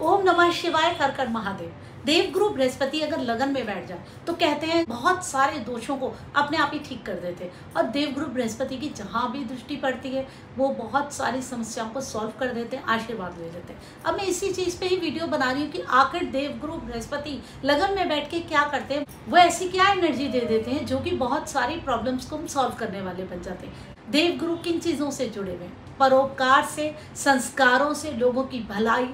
ओम नमः शिवाय कर कर महादेव। देव गुरु बृहस्पति अगर लगन में बैठ जाए तो कहते हैं बहुत सारे दोषों को अपने आप ही ठीक कर देते हैं। और देवगुरु बृहस्पति की जहाँ भी दृष्टि पड़ती है, वो बहुत सारी समस्याओं को सॉल्व कर देते हैं, आशीर्वाद ले लेते हैं। अब मैं इसी चीज़ पे ही वीडियो बना रही हूँ कि आखिर देव गुरु बृहस्पति लगन में बैठ के क्या करते हैं, वो ऐसी क्या एनर्जी दे देते हैं, जो कि बहुत सारी प्रॉब्लम्स को हम सॉल्व करने वाले बन जाते हैं। देवगुरु किन चीज़ों से जुड़े हुए हैं? परोपकार से, संस्कारों से, लोगों की भलाई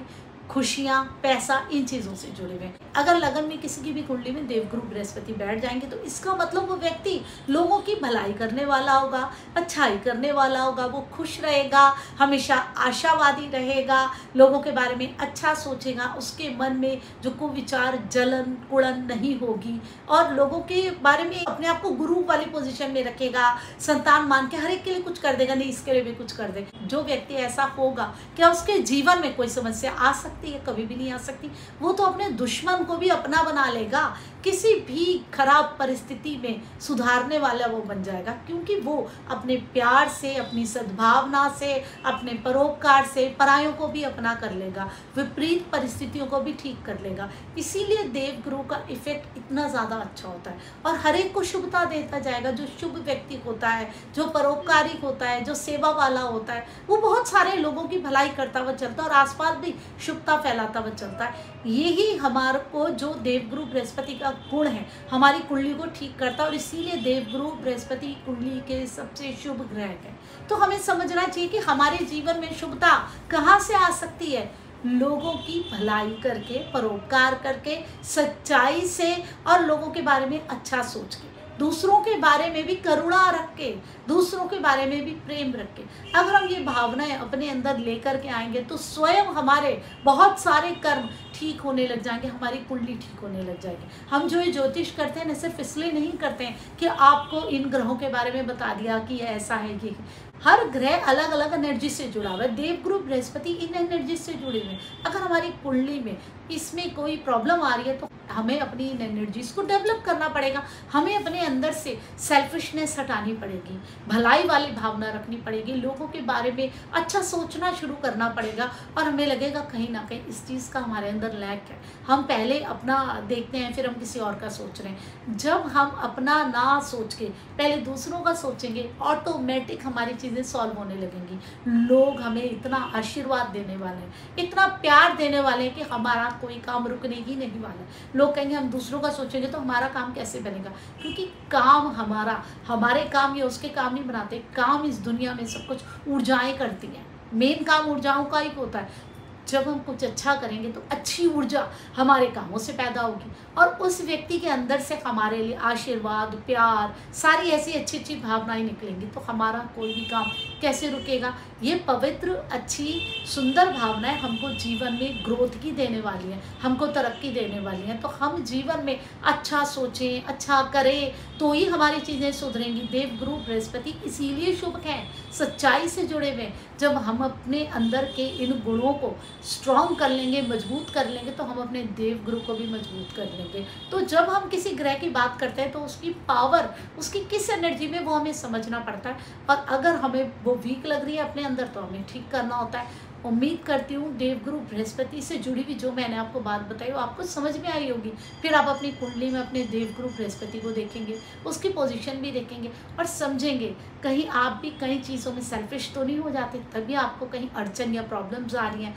खुशियाँ, पैसा, इन चीज़ों से जुड़े हुए हैं। अगर लगन में किसी की भी कुंडली में देवगुरु बृहस्पति बैठ जाएँगे तो इसका मतलब वो व्यक्ति लोगों की भलाई करने वाला होगा, अच्छाई करने वाला होगा, वो खुश रहेगा, हमेशा आशावादी रहेगा, लोगों के बारे में अच्छा सोचेगा, उसके मन में जो कुविचार, जलन, कुड़न नहीं होगी। और लोगों के बारे में अपने आप को गुरु वाली पोजिशन में रखेगा, संतान मान के हर एक के लिए कुछ कर देगा, नहीं, इसके लिए भी कुछ कर दे जो व्यक्ति ऐसा होगा, क्या उसके जीवन में कोई समस्या आ सकती है, कभी भी नहीं आ सकती। वो तो अपने दुश्मन को भी अपना बना लेगा। किसी भी खराब परिस्थिति में सुधारने वाला वो बन जाएगा, क्योंकि वो अपने प्यार से, अपनी सद्भावना से, अपने परोपकार से परायों को भी अपना कर लेगा, विपरीत परिस्थितियों को भी ठीक कर लेगा। इसीलिए देवगुरु का इफ़ेक्ट इतना ज़्यादा अच्छा होता है। और हर एक को शुभता देता जाएगा, जो शुभ व्यक्ति होता है, जो परोपकारी होता है, जो सेवा वाला होता है, वो बहुत सारे लोगों की भलाई करता हुआ चलता है और आसपास भी शुभता फैलाता हुआ चलता है। यही हमारे को जो देवगुरु बृहस्पति का गुण है। हमारी कुंडली को ठीक करता है और इसीलिए देवगुरु बृहस्पति कुंडली के सबसे शुभ ग्रह है। तो हमें समझना चाहिए कि हमारे जीवन में शुभता कहाँ से आ सकती है? लोगों की भलाई करके, परोपकार करके, सच्चाई से और लोगों के बारे में अच्छा सोच के। दूसरों के बारे में भी करुणा रख के दूसरों के बारे में भी प्रेम रख। के अगर हम ये भावनाएँ अपने अंदर लेकर के आएँगे तो स्वयं हमारे बहुत सारे कर्म ठीक होने लग जाएँगे, हमारी कुंडली ठीक होने लग जाएगी। हम जो ये ज्योतिष करते हैं ना सिर्फ़ इसलिए नहीं करते हैं कि आपको इन ग्रहों के बारे में बता दिया कि ऐसा है, ये हर ग्रह अलग अलग एनर्जी से जुड़ा हुआ है। देवगुरु, बृहस्पति, इन एनर्जी से जुड़े हुए अगर हमारी कुंडली में इसमें कोई प्रॉब्लम आ रही है तो हमें अपनी इन एनर्जीज को डेवलप करना पड़ेगा। हमें अपने अंदर से सेल्फिशनेस हटानी पड़ेगी। भलाई वाली भावना रखनी पड़ेगी। लोगों के बारे में अच्छा सोचना शुरू करना पड़ेगा और हमें लगेगा कहीं ना कहीं इस चीज़ का हमारे अंदर लैक है। हम पहले अपना देखते हैं, फिर हम किसी और का सोच रहे हैं। जब हम अपना ना सोच के, पहले दूसरों का सोचेंगे ऑटोमेटिक हमारी चीज़ें सॉल्व होने लगेंगी। लोग हमें इतना आशीर्वाद देने वाले हैं, इतना प्यार देने वाले हैं कि हमारा कोई काम रुकने ही नहीं वाला लोग कहेंगे, हम दूसरों का सोचेंगे तो हमारा काम कैसे बनेगा? क्योंकि काम हमारा, हमारे काम या उसके काम नहीं बनाते। काम इस दुनिया में सब कुछ ऊर्जाएँ करती हैं। मेन काम ऊर्जाओं का ही होता है। जब हम कुछ अच्छा करेंगे तो अच्छी ऊर्जा हमारे कामों से पैदा होगी। और उस व्यक्ति के अंदर से हमारे लिए आशीर्वाद, प्यार, सारी ऐसी अच्छी अच्छी भावनाएँ निकलेंगी तो हमारा कोई भी काम कैसे रुकेगा? ये पवित्र, अच्छी, सुंदर भावनाएँ हमको जीवन में ग्रोथ की देने वाली हैं, हमको तरक्की देने वाली हैं। तो हम जीवन में अच्छा सोचें अच्छा करें तो ही हमारी चीज़ें सुधरेंगी। देव गुरु बृहस्पति इसीलिए शुभ हैं, सच्चाई से जुड़े हुए जब हम अपने अंदर के इन गुणों को स्ट्रॉन्ग कर लेंगे, मज़बूत कर लेंगे तो हम अपने देव गुरु को भी मज़बूत कर लेंगे तो जब हम किसी ग्रह की बात करते हैं तो उसकी पावर उसकी किस एनर्जी में वो हमें समझना पड़ता है। और अगर हमें वो वीक लग रही है अपने अंदर तो हमें ठीक करना होता है। उम्मीद करती हूँ देवगुरु बृहस्पति से जुड़ी हुई जो मैंने आपको बात बताई वो आपको समझ में आई होगी। फिर आप अपनी कुंडली में अपने देवगुरु बृहस्पति को देखेंगे, उसकी पोजीशन भी देखेंगे और समझेंगे, कहीं आप भी कई चीज़ों में सेल्फिश तो नहीं हो जाते, तभी आपको कहीं अड़चन या प्रॉब्लम्स आ रही हैं।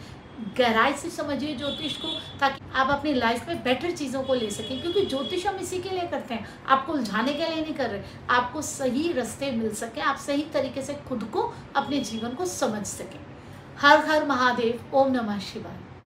गहराई से समझिए ज्योतिष को, ताकि आप अपनी लाइफ में बेटर चीज़ों को ले सकें, क्योंकि ज्योतिष हम इसी के लिए करते हैं। आपको उलझाने के लिए नहीं कर रहे, आपको सही रास्ते मिल सके, आप सही तरीके से खुद को, अपने जीवन को समझ सकें। हर हर महादेव ओम नमः शिवाय।